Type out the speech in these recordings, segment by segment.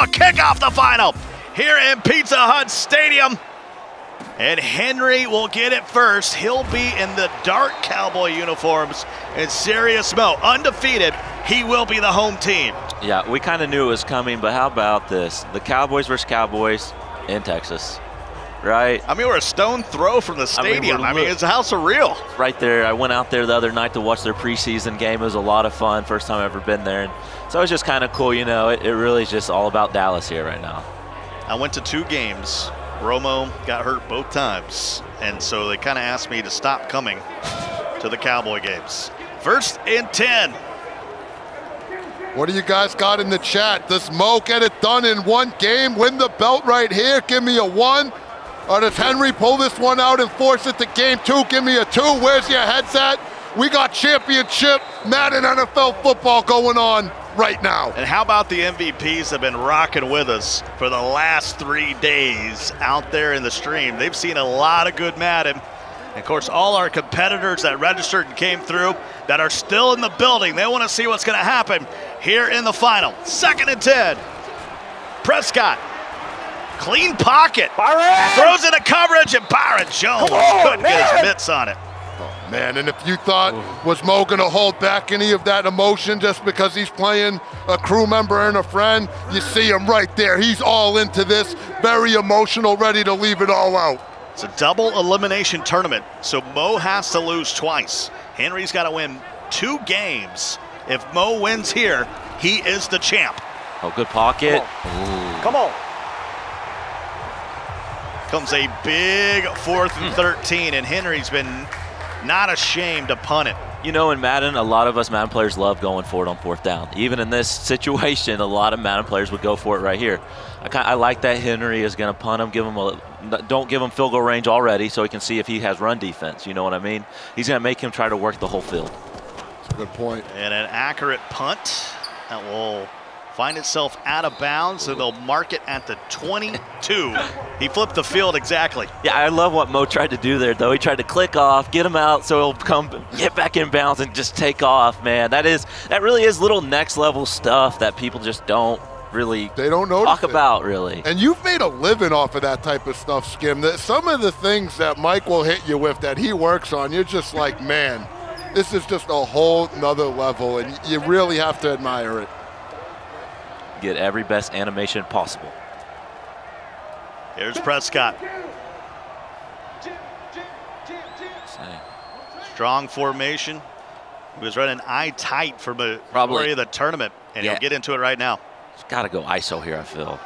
will kick off the final here in Pizza Hut Stadium. And Henry will get it first. He'll be in the dark cowboy uniforms. And Serious Mo, undefeated, he will be the home team. Yeah, we kind of knew it was coming, but how about this? The Cowboys versus Cowboys in Texas, right? I mean, we're a stone throw from the stadium. I mean, I mean it's how surreal. Right there. I went out there the other night to watch their preseason game. It was a lot of fun. First time I've ever been there. And so it was just kind of cool. You know, it, it really is just all about Dallas here right now. I went to two games Romo got hurt both times, and so they kind of asked me to stop coming to the Cowboy games. First and 10. What do you guys got in the chat? Does Mo get it done in one game? Win the belt right here? Give me a one. Or does Henry pull this one out and force it to game two? Give me a two. Where's your heads at? We got championship Madden NFL football going on right now. And how about the MVPs have been rocking with us for the last three days out there in the stream? They've seen a lot of good Madden. And of course, all our competitors that registered and came through that are still in the building, they want to see what's going to happen here in the final. Second and 10. Prescott. Clean pocket. Byron. Throws into coverage, and Byron Jones couldn't man. get his mitts on it. Oh, Man, and if you thought was Mo going to hold back any of that emotion just because he's playing a crew member and a friend, you see him right there. He's all into this, very emotional, ready to leave it all out. It's a double elimination tournament, so Mo has to lose twice. Henry's got to win two games. If Mo wins here, he is the champ. Oh, good pocket. Come on. Come on. Comes a big fourth and hmm. 13, and Henry's been not ashamed to punt it. You know, in Madden, a lot of us Madden players love going for it on fourth down. Even in this situation, a lot of Madden players would go for it right here. I, kind of, I like that Henry is going to punt him, give him a don't give him field goal range already, so he can see if he has run defense. You know what I mean? He's going to make him try to work the whole field. That's a good point. And an accurate punt that will find itself out of bounds, so they'll mark it at the 22. he flipped the field exactly. Yeah, I love what Mo tried to do there, though. He tried to click off, get him out, so he'll come get back in bounds and just take off. Man, that is that really is little next level stuff that people just don't really they don't know talk it. about really. And you've made a living off of that type of stuff, Skim. That some of the things that Mike will hit you with that he works on, you're just like, man, this is just a whole nother level, and you really have to admire it get every best animation possible. Here's Prescott. Strong formation. He was running eye tight for the Probably. of the tournament, and yeah. he'll get into it right now. He's got to go ISO here, I feel.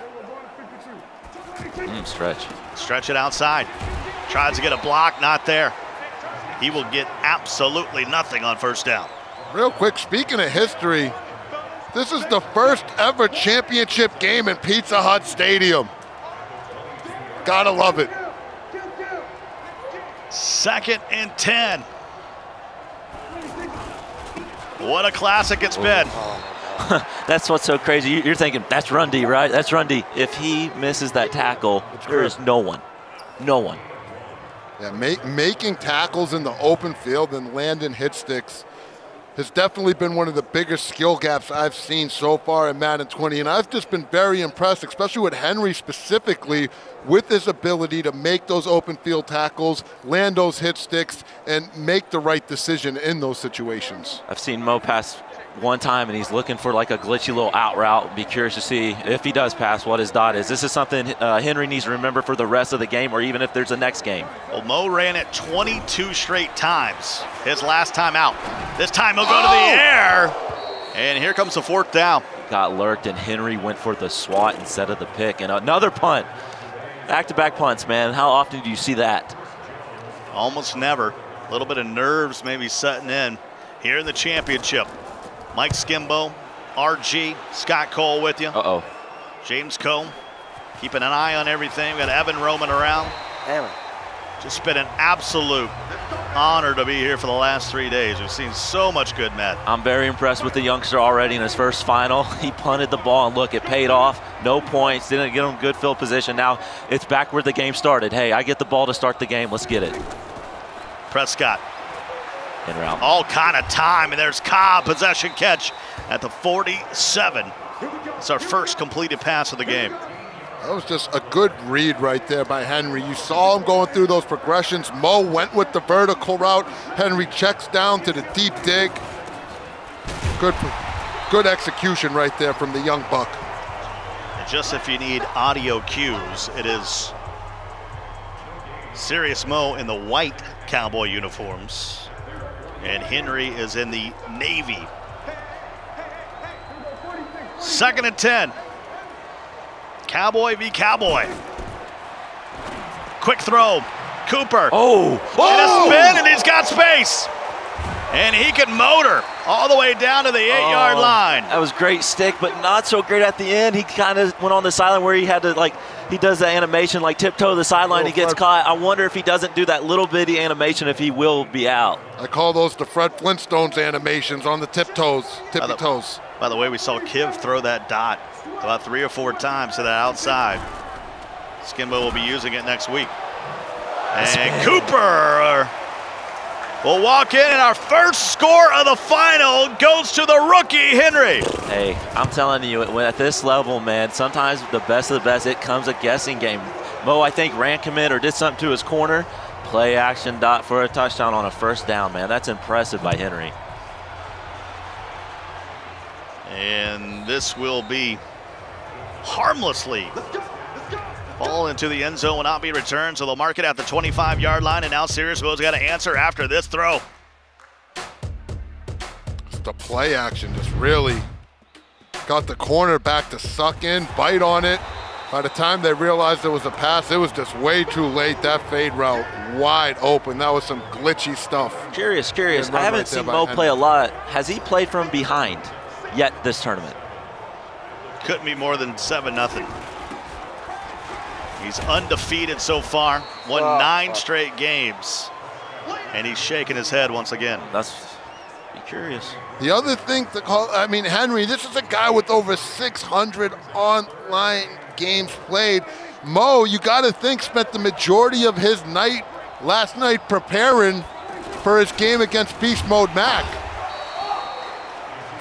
Mm, stretch. Stretch it outside. Tries to get a block, not there. He will get absolutely nothing on first down. Real quick, speaking of history, this is the first ever championship game in Pizza Hut Stadium. Gotta love it. Second and 10. What a classic it's been. Oh, that's what's so crazy. You're thinking, that's Rundy, right? That's Rundy. If he misses that tackle, there is no one. No one. Yeah, make, making tackles in the open field and landing hit sticks has definitely been one of the biggest skill gaps I've seen so far in Madden 20. And I've just been very impressed, especially with Henry specifically, with his ability to make those open field tackles, land those hit sticks, and make the right decision in those situations. I've seen Mo pass one time and he's looking for like a glitchy little out route. Be curious to see if he does pass what his dot is. This is something uh, Henry needs to remember for the rest of the game or even if there's a next game. Well, Mo ran it 22 straight times his last time out. This time he'll go oh! to the oh! air. And here comes the fourth down. Got lurked and Henry went for the swat instead of the pick. And another punt. Back-to-back -back punts, man. How often do you see that? Almost never. A little bit of nerves maybe setting in here in the championship. Mike Skimbo, RG, Scott Cole with you. Uh-oh. James Coe, keeping an eye on everything. We got Evan roaming around. Evan. Just been an absolute honor to be here for the last three days. We've seen so much good Matt. I'm very impressed with the youngster already in his first final. He punted the ball and look, it paid off. No points, didn't get him good field position. Now it's back where the game started. Hey, I get the ball to start the game. Let's get it. Prescott in route. All kind of time, and there's Cobb, possession catch at the 47. It's our first completed pass of the game. That was just a good read right there by Henry. You saw him going through those progressions. Mo went with the vertical route. Henry checks down to the deep dig. Good, good execution right there from the young buck. And just if you need audio cues, it is Serious Mo in the white cowboy uniforms, and Henry is in the navy. Second and 10. Cowboy v. Cowboy. Quick throw. Cooper. Oh, And a spin, oh! and he's got space. And he can motor all the way down to the eight yard Oh, line. That was great stick, but not so great at the end. He kind of went on the sideline where he had to like he does the animation like tiptoe the sideline. He gets front- caught. I wonder if he doesn't do that little bitty animation if he will be out. I call those the Fred Flintstones animations on the tiptoes, tippy the- toes. By the way, we saw Kiv throw that dot about three or four times to the outside. Skimbo will be using it next week. And Cooper will walk in, and our first score of the final goes to the rookie, Henry. Hey, I'm telling you, at this level, man, sometimes the best of the best, it comes a guessing game. Mo, I think, ran commit or did something to his corner. Play action dot for a touchdown on a first down, man. That's impressive by Henry. And this will be harmlessly fall into the end zone will not be returned, so they'll mark it at the 25 yard line. And now Serious Will's got to answer after this throw. Just the play action just really got the corner back to suck in, bite on it. By the time they realized it was a pass, it was just way too late. That fade route wide open. That was some glitchy stuff. Curious, curious. I haven't right seen Mo play a lot. Has he played from behind yet this tournament? Couldn't be more than 7 nothing. He's undefeated so far, won nine straight games. And he's shaking his head once again. That's be curious. The other thing to call, I mean, Henry, this is a guy with over 600 online games played. Mo, you got to think, spent the majority of his night last night preparing for his game against Beast Mode Mac.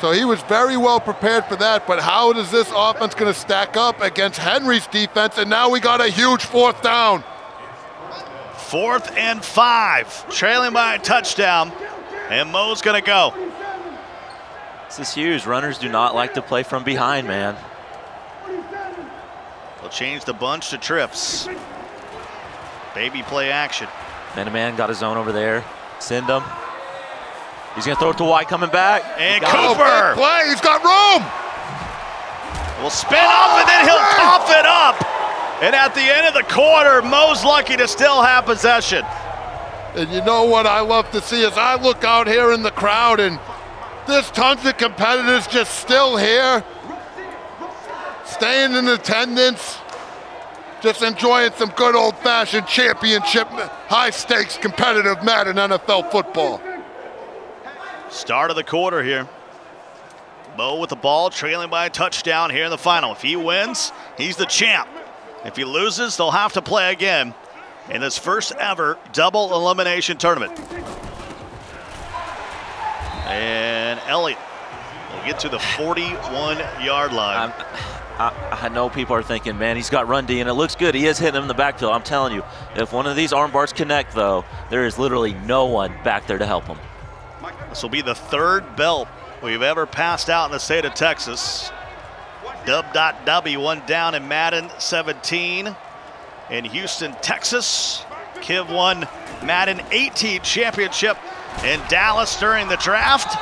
So he was very well prepared for that. But how is this offense going to stack up against Henry's defense? And now we got a huge fourth down. Fourth and five, trailing by a touchdown. And Mo's going to go. This is huge. Runners do not like to play from behind, man. They'll change the bunch to trips. Baby play action. Man to man got his own over there. Send him. He's gonna throw it to White coming back. And Cooper. Oh, play. He's got room. will spin off and then he'll cough it up. And at the end of the quarter, Mo's lucky to still have possession. And you know what I love to see is I look out here in the crowd and there's tons of competitors just still here, staying in attendance, just enjoying some good old-fashioned championship, high-stakes competitive Madden NFL football. Start of the quarter here. Mo with the ball, trailing by a touchdown here in the final. If he wins, he's the champ. If he loses, they'll have to play again in this first ever double elimination tournament. And Elliott will get to the 41 yard line. I'm, I, I know people are thinking, man, he's got run D, and it looks good. He is hitting him in the backfield. I'm telling you, if one of these arm bars connect, though, there is literally no one back there to help him. This will be the third belt we've ever passed out in the state of Texas. Dub.W one down in Madden 17 in Houston, Texas. Kiv won Madden 18 championship in Dallas during the draft.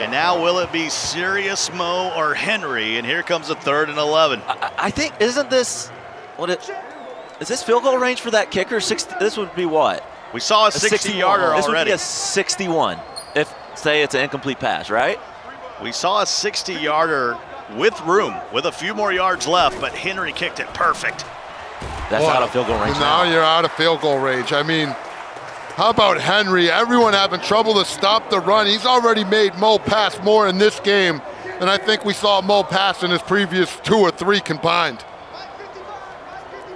And now will it be Serious Mo or Henry? And here comes the third and 11. I, I think, isn't this, what it, is this field goal range for that kicker? 60, this would be what? We saw a A 60 61. yarder This would already. be a 61 if, say, it's an incomplete pass, right? We saw a 60 yarder with room, with a few more yards left, but Henry kicked it perfect. That's Boy, out of field goal range now now. you're out of field goal range. I mean, how about Henry? Everyone having trouble to stop the run. He's already made Mo pass more in this game than I think we saw Mo pass in his previous two or three combined.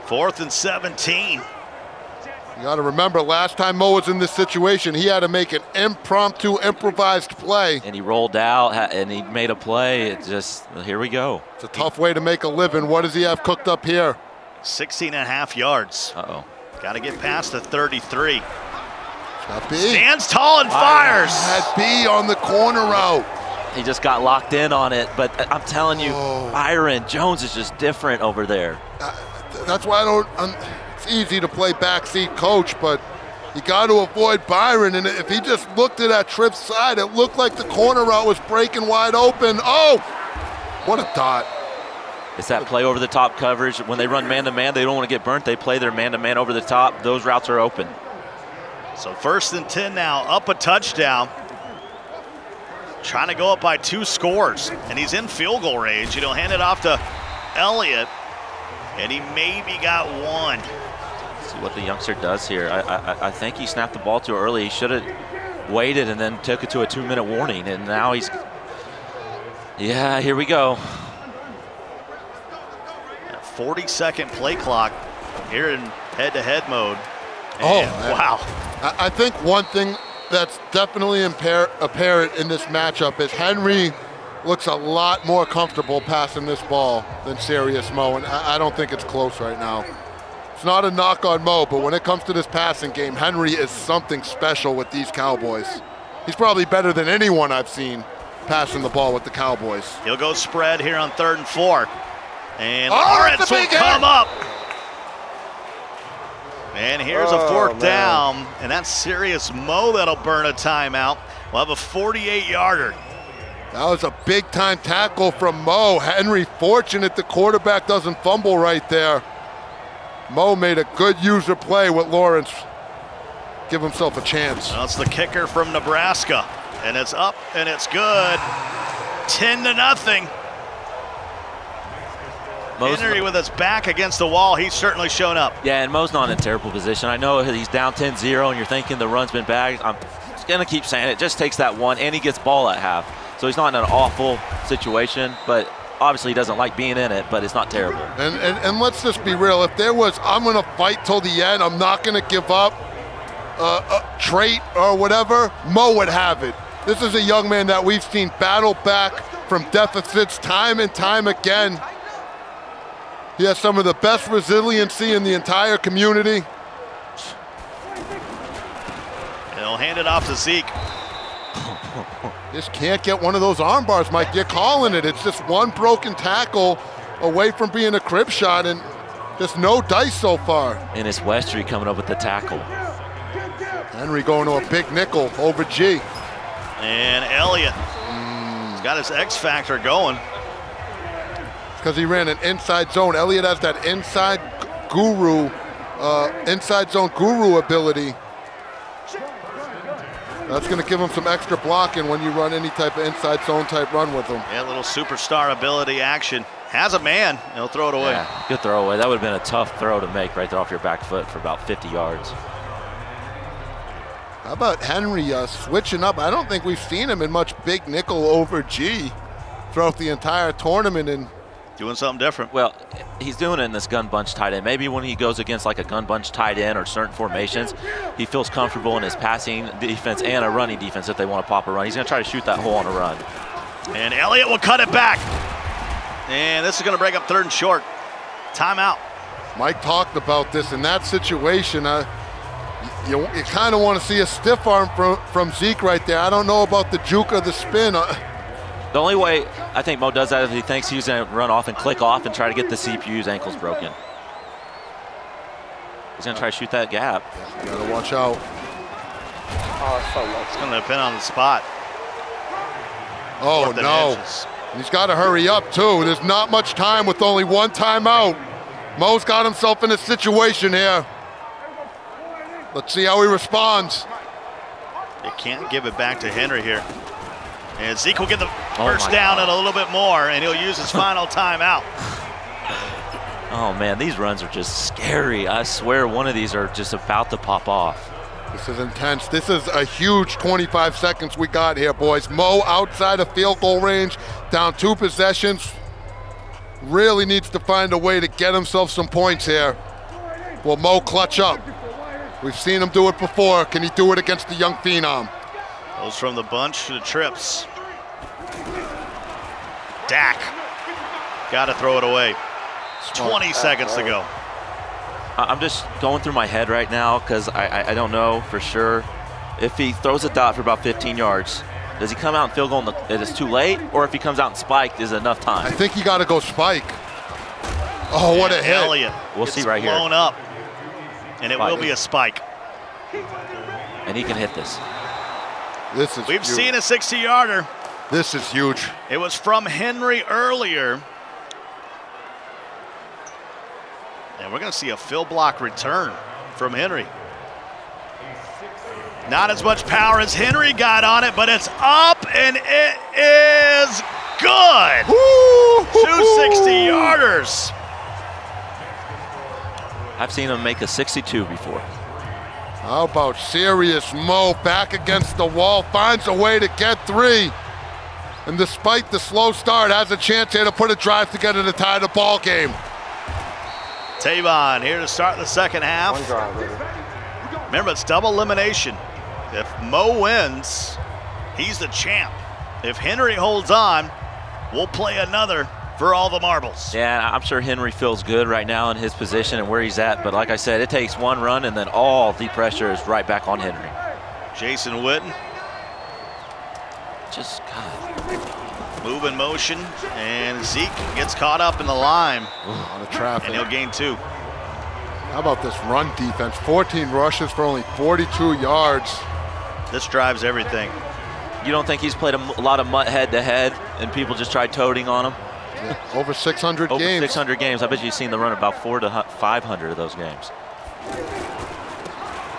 Fourth and 17. You got to remember, last time Mo was in this situation, he had to make an impromptu, improvised play. And he rolled out and he made a play. It just, here we go. It's a tough way to make a living. What does he have cooked up here? 16 and a half yards. Uh-oh. Got to get past the 33. Got B. Stands tall and fires. Had B on the corner route. He just got locked in on it. But I'm telling you, oh. Byron Jones is just different over there. Uh, that's why I don't. I'm, it's easy to play backseat coach, but you got to avoid Byron. And if he just looked at that trip side, it looked like the corner route was breaking wide open. Oh, what a dot. It's that play over the top coverage. When they run man to man, they don't want to get burnt. They play their man to man over the top. Those routes are open. So first and 10 now, up a touchdown. Trying to go up by two scores, and he's in field goal range. You know, hand it off to Elliott, and he maybe got one see what the youngster does here. I, I, I think he snapped the ball too early. He should have waited and then took it to a two-minute warning, and now he's. Yeah, here we go. 40-second play clock here in head-to-head mode. Oh, and oh, wow. I think one thing that's definitely apparent in this matchup is Henry looks a lot more comfortable passing this ball than Serious Mo, and I don't think it's close right now. It's not a knock on Mo, but when it comes to this passing game, Henry is something special with these Cowboys. He's probably better than anyone I've seen passing the ball with the Cowboys. He'll go spread here on third and four. And oh, Lawrence will come up. And here's oh, a fourth man. down, and that's serious Mo that'll burn a timeout. We'll have a 48-yarder. That was a big-time tackle from Mo. Henry fortunate the quarterback doesn't fumble right there. Mo made a good user play with Lawrence. Give himself a chance. That's the kicker from Nebraska. And it's up and it's good. 10 to nothing. Mo's Henry with his back against the wall, he's certainly shown up. Yeah, and Mo's not in a terrible position. I know he's down 10-0 and you're thinking the run's been bagged. I'm going to keep saying it. Just takes that one and he gets ball at half. So he's not in an awful situation, but obviously he doesn't like being in it, but it's not terrible. And, and, and let's just be real. If there was, I'm going to fight till the end, I'm not going to give up uh, a trait or whatever, Mo would have it. This is a young man that we've seen battle back from deficits time and time again. He has some of the best resiliency in the entire community. And He'll hand it off to Zeke. Just can't get one of those arm bars, Mike. You're calling it. It's just one broken tackle away from being a crib shot and just no dice so far. And it's Westry coming up with the tackle. Henry going to a big nickel over G. And Elliott. Mm. He's got his X factor going. Because he ran an inside zone. Elliott has that inside guru, uh, inside zone guru ability that's going to give him some extra blocking when you run any type of inside zone type run with him. Yeah, a little superstar ability action. Has a man, he'll throw it away. Yeah, good throw away. That would have been a tough throw to make right there off your back foot for about 50 yards. How about Henry uh, switching up? I don't think we've seen him in much big nickel over G throughout the entire tournament, and doing something different. Well, he's doing it in this gun bunch tight end. Maybe when he goes against like a gun bunch tight end or certain formations, he feels comfortable in his passing defense and a running defense if they want to pop a run. He's going to try to shoot that hole on a run. And Elliott will cut it back. And this is going to break up third and short. Timeout. Mike talked about this in that situation. Uh, you, you kind of want to see a stiff arm from, from Zeke right there. I don't know about the juke or the spin. Uh, the only way I think Mo does that is if he thinks he's going to run off and click off and try to get the CPU's ankles broken. He's going to try to shoot that gap. You gotta watch out. Oh, so low. It's going to depend on the spot. Oh, no. He's got to hurry up, too. There's not much time with only one timeout. Mo's got himself in a situation here. Let's see how he responds. They can't give it back to Henry here. And Zeke will get the oh first down God. and a little bit more, and he'll use his final timeout. Oh man, these runs are just scary. I swear one of these are just about to pop off. This is intense. This is a huge 25 seconds we got here, boys. Mo outside of field goal range, down two possessions. Really needs to find a way to get himself some points here. Will Mo clutch up? We've seen him do it before. Can he do it against the young phenom? Goes from the bunch to the trips. Dak. Got to throw it away. 20 seconds to go. I- I'm just going through my head right now because I, I, I don't know for sure if he throws a dot for about 15 yards. Does he come out and field goal? In the, it is too late, or if he comes out and spiked, is it enough time? I think you got to go spike. Oh, what a hit. Elliott. We'll see right here. blown up. And it Spike. will be a spike. And he can hit this. This is We've huge. seen a 60 yarder. This is huge. It was from Henry earlier. And we're going to see a fill block return from Henry. Not as much power as Henry got on it, but it's up and it is good. Two sixty 60 yarders. I've seen him make a 62 before. How about serious Mo back against the wall, finds a way to get three. And despite the slow start, has a chance here to put a drive together to tie the ball game. Tavon here to start the second half. One drive, baby. Remember, it's double elimination. If Mo wins, he's the champ. If Henry holds on, we'll play another for all the marbles. Yeah, I'm sure Henry feels good right now in his position and where he's at. But like I said, it takes one run and then all the pressure is right back on Henry. Jason Witten, Just God. Move in motion, and Zeke gets caught up in the line, on the of and traffic. he'll gain two. How about this run defense? 14 rushes for only 42 yards. This drives everything. You don't think he's played a, m- a lot of mutt head to head and people just tried toting on him? Yeah, Over 600 Over games. 600 games. I bet you've seen the run about four to 500 of those games.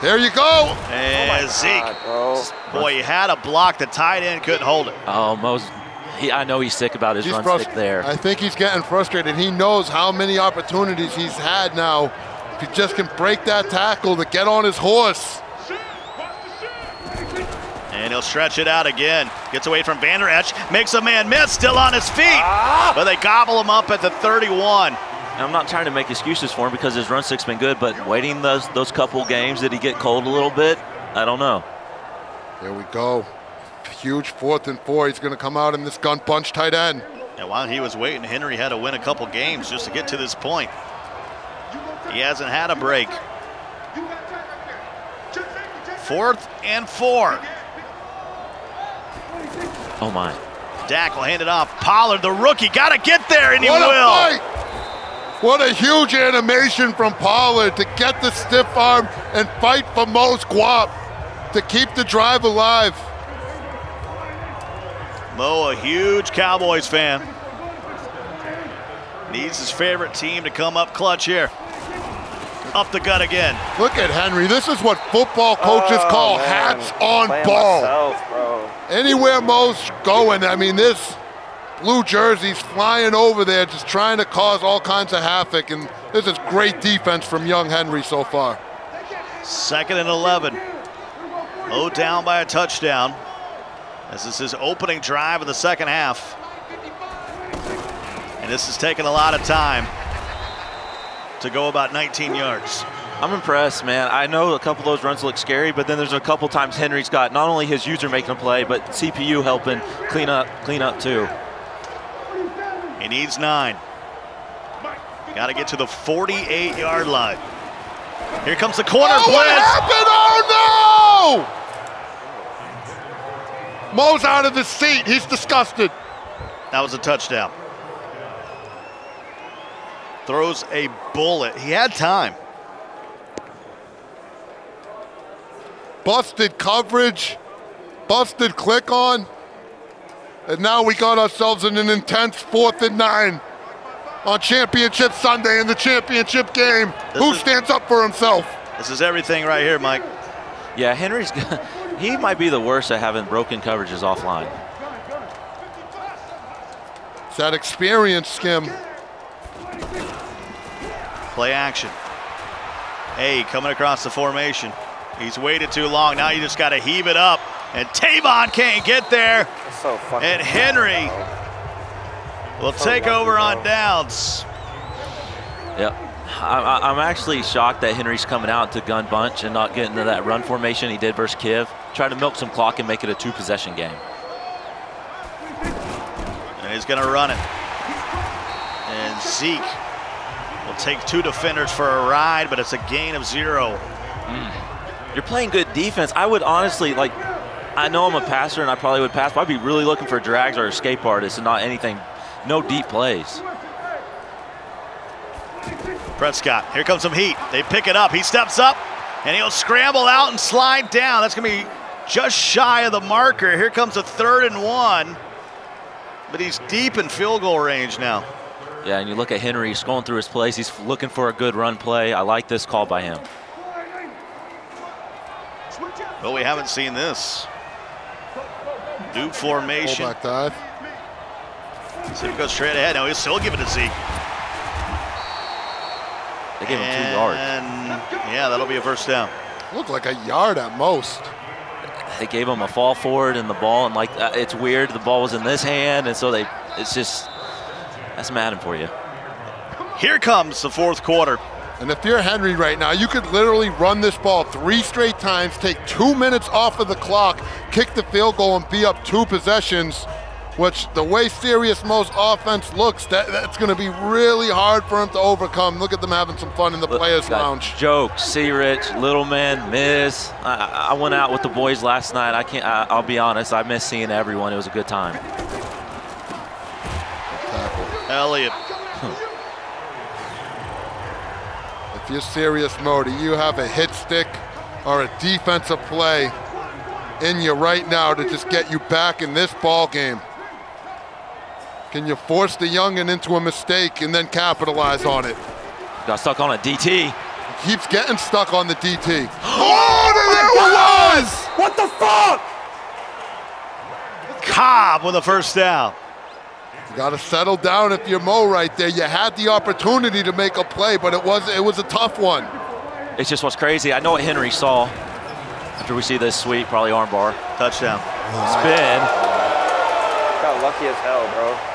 There you go. And oh Zeke, God, bro. boy, he had a block. The tight end couldn't hold it. Oh, Mos, he, I know he's sick about his He's run frust- stick there. I think he's getting frustrated. He knows how many opportunities he's had now. If he just can break that tackle to get on his horse. And he'll stretch it out again. Gets away from Vander Esch, makes a man miss, still on his feet. Ah. But they gobble him up at the 31. And I'm not trying to make excuses for him because his run stick's been good, but waiting those those couple games, did he get cold a little bit? I don't know. There we go. Huge fourth and four. He's going to come out in this gun bunch tight end. And while he was waiting, Henry had to win a couple games just to get to this point. He hasn't had a break. Fourth and four. Oh my. Dak will hand it off. Pollard, the rookie, got to get there, and he what will. A fight! What a huge animation from Pollard to get the stiff arm and fight for Mo's guap to keep the drive alive. Mo, a huge Cowboys fan. Needs his favorite team to come up clutch here. Up the gut again. Look at Henry. This is what football coaches Oh, call man. hats on Playing ball. myself, bro. Anywhere Mo's going, I mean, this blue jersey's flying over there, just trying to cause all kinds of havoc. And this is great defense from young Henry so far. Second and 11. Low down by a touchdown. This is his opening drive of the second half. And this is taking a lot of time to go about 19 yards. I'm impressed, man. I know a couple of those runs look scary, but then there's a couple times Henry's got not only his user making a play, but CPU helping clean up, clean up too. He needs nine. Got to get to the 48 yard line. Here comes the corner Oh, what blitz. happened? Oh, no! Mo's out of his seat. He's disgusted. That was a touchdown. Throws a bullet. He had time. Busted coverage, busted click on. And now we got ourselves in an intense fourth and nine on Championship Sunday in the championship game. This Who is- stands up for himself? This is everything right here, Mike. Yeah, Henry's he might be the worst at having broken coverages offline. It's that experience, Skim. Play action. A coming across the formation. He's waited too long. Now you just got to heave it up. And Tavon can't get there. So. And Henry bro. will So take lucky, over on downs. Yep. I, am actually shocked that Henry's coming out to gun bunch and not getting into that run formation he did versus Kiv. Try to milk some clock and make it a two possession game. And he's going to run it. And Zeke will take two defenders for a ride, but it's a gain of zero. Mm. You're playing good defense. I would honestly, like, I know I'm a passer and I probably would pass, but I'd be really looking for drags or escape artists and not anything, no deep plays. Prescott, here comes some heat. They pick it up. He steps up and he'll scramble out and slide down. That's going to be just shy of the marker. Here comes a third and one, but he's deep in field goal range now. Yeah, and you look at Henry, he's going through his plays. He's looking for a good run play. I like this call by him. Well, we haven't seen this. Do formation. Fullback dive. See if he goes straight ahead. Now he'll still give it to Zeke. They gave him two yards. And yeah, that'll be a first down. Looked like a yard at most. They gave him a fall forward in the ball, and like uh, it's weird. The ball was in this hand, and so they. It's just that's Madden for you. Here comes the fourth quarter. And if you're Henry right now, you could literally run this ball three straight times, take two minutes off of the clock, kick the field goal, and be up two possessions. Which the way Serious Mo's offense looks, that, that's going to be really hard for him to overcome. Look at them having some fun in the Look, players' lounge. Joke, C. Rich, Little Man, Miz. I, I, went out with the boys last night. I can't. I, I'll be honest. I miss seeing everyone. It was a good time. Elliott. If you're Serious Mo, do you have a hit stick or a defensive play in you right now to just get you back in this ball game? Can you force the youngin into a mistake and then capitalize on it? Got stuck on a DT. He keeps getting stuck on the DT. oh, there it was! What the fuck? Cobb with a first down. You got to settle down if you're Mo right there. You had the opportunity to make a play, but it was it was a tough one. It's just what's crazy. I know what Henry saw. After we see this sweep, probably armbar. Touchdown. Spin. Got lucky as hell, bro.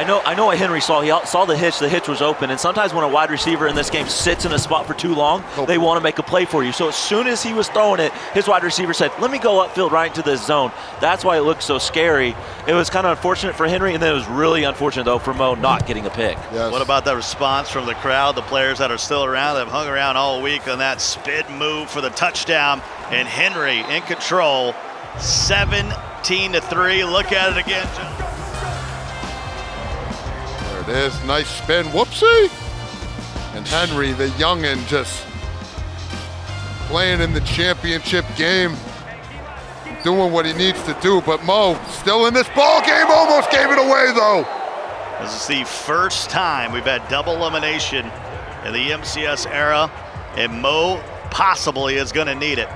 I know, I know what Henry saw. He saw the hitch. The hitch was open. And sometimes when a wide receiver in this game sits in a spot for too long, they want to make a play for you. So as soon as he was throwing it, his wide receiver said, "Let me go upfield right into this zone." That's why it looked so scary. It was kind of unfortunate for Henry, and then it was really unfortunate though for Mo not getting a pick. Yes. What about the response from the crowd? The players that are still around, that have hung around all week on that spin move for the touchdown, and Henry in control, 17 to three. Look at it again is. Nice spin. Whoopsie. And Henry, the youngin, just playing in the championship game, doing what he needs to do. But Mo, still in this ball game, almost gave it away, though. This is the first time we've had double elimination in the MCS era, and Mo possibly is going to need it.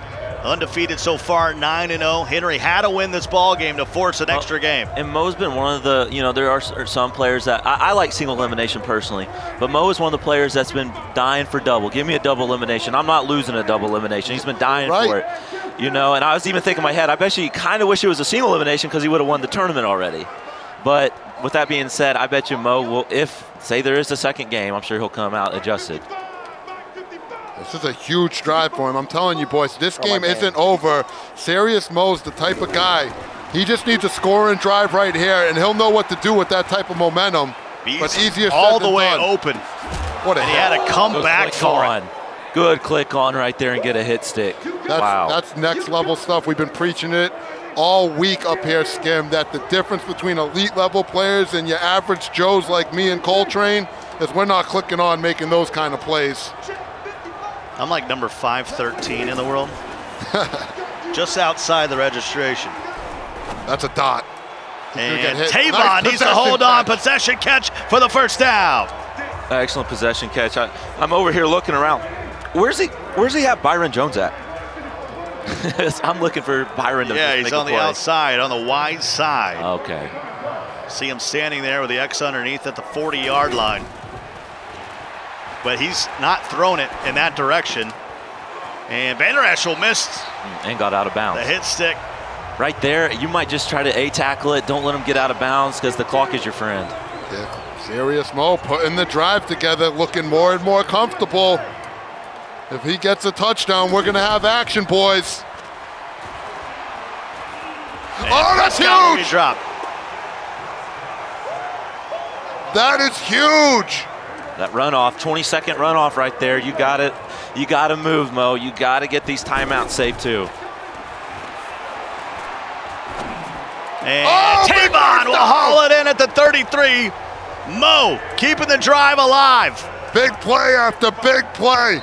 Undefeated so far, 9 0. Henry had to win this ball game to force an extra game. And Mo's been one of the, you know, there are some players that I, I, like single elimination personally, but Mo is one of the players that's been dying for double. Give me a double elimination. I'm not losing a double elimination. He's been dying right. for it. You know, and I was even thinking in my head, I bet you kind of wish it was a single elimination because he would have won the tournament already. But with that being said, I bet you Mo will, if, say, there is a second game, I'm sure he'll come out adjusted. This is a huge drive for him. I'm telling you, boys, this oh game isn't over. Serious Mo's the type of guy. He just needs a score and drive right here, and he'll know what to do with that type of momentum. He's but easier all the way done. open. What a and he had to come back for on. it. Good click on right there and get a hit stick. That's, wow. That's next level stuff. We've been preaching it all week up here, Skim, that the difference between elite level players and your average Joes like me and Coltrane is we're not clicking on making those kind of plays. I'm like number 513 in the world. Just outside the registration. That's a dot. And Tavon nice needs to hold catch. on. Possession catch for the first down. Excellent possession catch. I, am over here looking around. Where's he? Where's he have Byron Jones at? I'm looking for Byron to Yeah, he's on the outside, on the wide side. Okay. See him standing there with the X underneath at the 40-yard line but he's not thrown it in that direction. And Vander Esch missed. And got out of bounds. The hit stick. Right there, you might just try to A tackle it. Don't let him get out of bounds because the clock is your friend. Yeah. Serious Mo putting the drive together, looking more and more comfortable. If he gets a touchdown, we're going to have action, boys. oh, that's huge! Drop. That is huge! That runoff, 20 second runoff right there. You got it. You got to move, Mo. You got to get these timeouts saved too. And Oh, Tavon will haul it in at the 33. Mo keeping the drive alive. Big play after big play.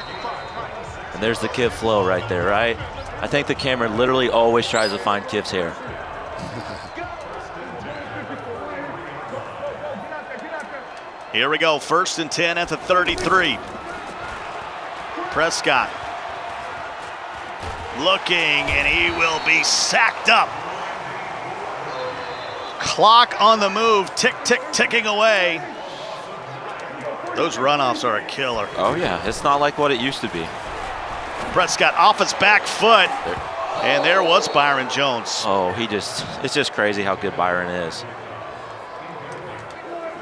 And there's the Kiv flow right there, right? I think the camera literally always tries to find Kiv's hair. Here we go, first and 10 at the 33. Prescott looking, and he will be sacked up. Clock on the move, tick, tick, ticking away. Those runoffs are a killer. Oh yeah, it's not like what it used to be. Prescott off his back foot, and there was Byron Jones. Oh, he just, it's just crazy how good Byron is,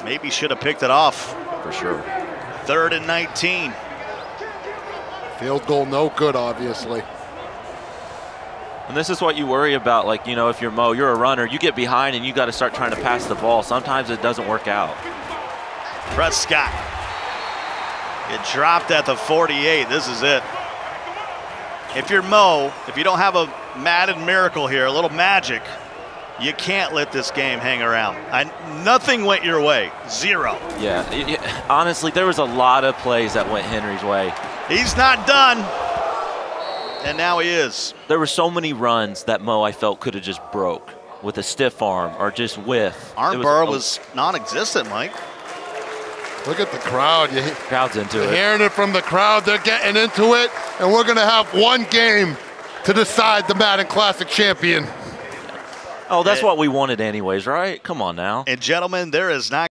Maybe should have picked it off. for sure. Third and 19. Field goal, no good, obviously. And this is what you worry about. Like, you know, if you're Mo, you're a runner, you get behind and you got to start trying to pass the ball. Sometimes it doesn't work out. Prescott. It dropped at the 48. This is it. If you're Mo, if you don't have a Madden miracle here, a little magic, you can't let this game hang around. I, nothing went your way. Zero. Yeah, it- it- honestly, there was a lot of plays that went Henry's way. He's not done. And now he is. There were so many runs that Mo I felt could have just broke with a stiff arm or just whiff. It Armbar a- was non existent, Mike. Look at the crowd. You, crowds into you're it. hearing it from the crowd. They're getting into it, and we're going to have one game to decide the Madden Classic champion. Oh, that's what we wanted anyways, right? Come on now. And, gentlemen, there is not